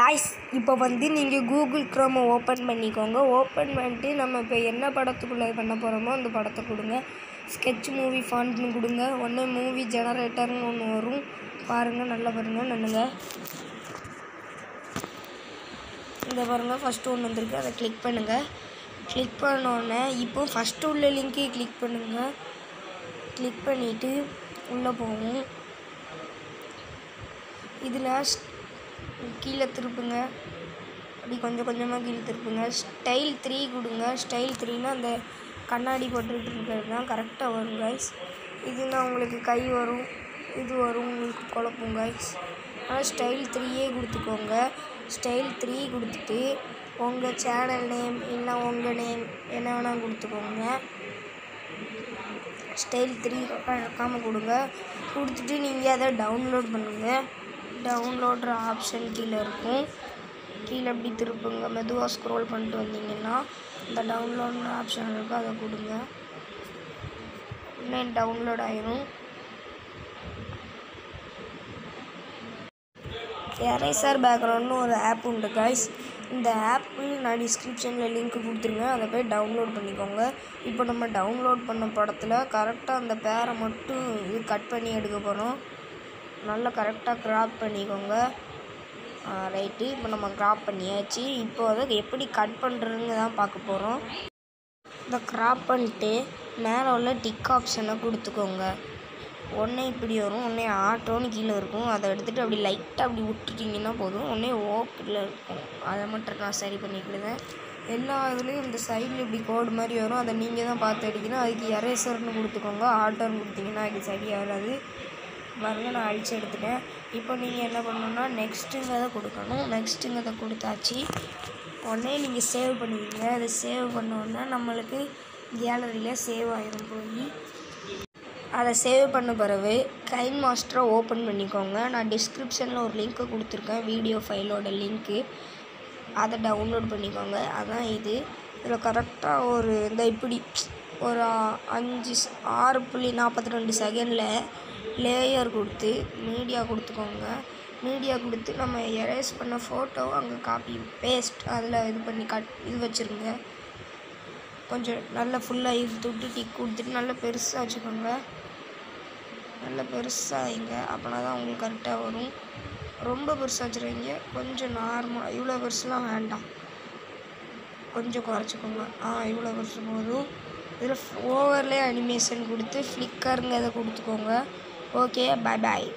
Guys இப்போ வந்து நீங்கள் கூகுள் க்ரோமை ஓப்பன் பண்ணிக்கோங்க. ஓப்பன் பண்ணிட்டு நம்ம இப்போ என்ன படத்துக்குள்ளே பண்ண போகிறோமோ அந்த படத்தை கொடுங்க. ஸ்கெட்ச் மூவி ஃபாண்ட்னு கொடுங்க. ஒன்று மூவி ஜெனரேட்டர்னு ஒன்று வரும். பாருங்கள் நல்லா பாருங்கள் நன்னுங்க. இந்த பாருங்கள் ஃபஸ்ட்டு ஒன்று வந்திருக்கு. அதை கிளிக் பண்ணுங்கள் கிளிக் பண்ணோடனே இப்போ ஃபஸ்ட்டு உள்ள லிங்க்கை கிளிக் பண்ணுங்கள் கிளிக் பண்ணிவிட்டு உள்ளே போகும் இதில் கீழே திருப்புங்க. அப்படி கொஞ்சம் கொஞ்சமாக கீழே திருப்புங்க. ஸ்டைல் த்ரீ கொடுங்க. ஸ்டைல் த்ரீனா அந்த கண்ணாடி போட்டுக்கிட்டு இருக்கிறது தான் கரெக்டாக வரும் கைஸ் இதுனா உங்களுக்கு கை வரும். இது வரும் உங்களுக்கு குழப்பும் கைஸ் ஆனால் ஸ்டைல் த்ரீயே கொடுத்துக்கோங்க. ஸ்டைல் த்ரீ கொடுத்துட்டு உங்கள் சேனல் நேம் இல்லை உங்கள் நேம் என்ன வேணால் கொடுத்துக்கோங்க. ஸ்டைல் த்ரீ மறக்காமல் கொடுங்க. கொடுத்துட்டு நீங்கள் அதை டவுன்லோட் பண்ணுங்கள் டவுன்லோடுற ஆப்ஷன் கீழே இருக்கும். கீழே இப்படி திருப்புங்க? மெதுவாக ஸ்க்ரோல் பண்ணிட்டு வந்தீங்கன்னா இந்த டவுன்லோட் ஆப்ஷன் இருக்கும் அதை கொடுங்க. இன்னும் டவுன்லோட் ஆயிரும். எரேசர் பேக்ரவுண்ட்னு ஒரு ஆப் உண்டு காய்ஸ் இந்த ஆப்பு நான் டிஸ்கிரிப்ஷனில் லிங்க் கொடுத்துருங்க. அதை போய் டவுன்லோட் பண்ணிக்கோங்க. இப்போ நம்ம டவுன்லோட் பண்ண படத்தில் கரெக்டாக அந்த பேரை மட்டும் இது கட் பண்ணி எடுக்க போகிறோம் நல்லா கரெக்டாக க்ராப் பண்ணிக்கோங்க. ரைட்டு இப்போ நம்ம க்ராப் பண்ணியாச்சு. இப்போ அதை எப்படி கட் பண்ணுறதுன்னு தான் பார்க்க போகிறோம் இந்த க்ராப் பண்ணிட்டு மேலே உள்ள டிக் ஆப்ஷனை கொடுத்துக்கோங்க. ஒன்றே இப்படி வரும். ஒன்றே ஆட்டோன்னு கீழே இருக்கும். அதை எடுத்துகிட்டு அப்படி லைட்டாக அப்படி விட்டுட்டிங்கன்னா போதும். ஒன்றே ஓப்பில் இருக்கும். அதை மட்டும் நான் சரி பண்ணிக்கிடுவேன். எல்லா இதுலேயும் இந்த சைடில் இப்படி கோடு மாதிரி வரும். அதை நீங்கள் தான் பார்த்து அடிக்கணும். அதுக்கு எரேசர்னு கொடுத்துக்கோங்க. ஆட்டோன்னு கொடுத்தீங்கன்னா அது சரியாக வராது பாருங்க நான் அழிச்சு எடுத்துட்டேன். இப்போ நீங்கள் என்ன பண்ணணும்னா நெக்ஸ்ட்டுங்கிறத கொடுக்கணும். நெக்ஸ்ட்டுங்கிறத கொடுத்தாச்சு. உடனே நீங்கள் சேவ் பண்ணுவீங்க. அதை சேவ் பண்ண உடனே நம்மளுக்கு கேலரியில் சேவ் ஆகிடும் போய். அதை சேவ் பண்ண பிறகு கைன் மாஸ்டரை ஓப்பன் பண்ணிக்கோங்க. நான் டிஸ்கிரிப்ஷனில் ஒரு லிங்க்கு கொடுத்துருக்கேன். வீடியோ ஃபைலோட லிங்க்கு அதை டவுன்லோட் பண்ணிக்கோங்க. அதான் இது. இதில் கரெக்டாக ஒரு இந்த இப்படி ஒரு அஞ்சு ஆறு புள்ளி நாற்பத்தி ரெண்டு செகண்டில் லேயர் கொடுத்து மீடியா கொடுத்துக்கோங்க. மீடியா கொடுத்து நம்ம எரேஸ் பண்ண ஃபோட்டோ அங்கே காப்பி பேஸ்ட் அதில் இது பண்ணி கட் இது வச்சுருங்க. கொஞ்சம் நல்லா ஃபுல்லாக இது விட்டு டிக் கொடுத்துட்டு நல்லா பெருசாக வச்சுக்கோங்க. நல்லா பெருசாக வைங்க. அப்படின்னா தான் உங்களுக்கு கரெக்டாக வரும். ரொம்ப பெருசாக வச்சுருவீங்க கொஞ்சம் நார்மலாக இவ்வளோ பெருசுலாம் வேண்டாம். கொஞ்சம் குறைச்சிக்கோங்க. ஆ இவ்வளோ பெருசு போதும். இதில் ஓவர்லேயே அனிமேஷன் கொடுத்து ஃப்ளிக்கருங்கிறத கொடுத்துக்கோங்க. Okay bye bye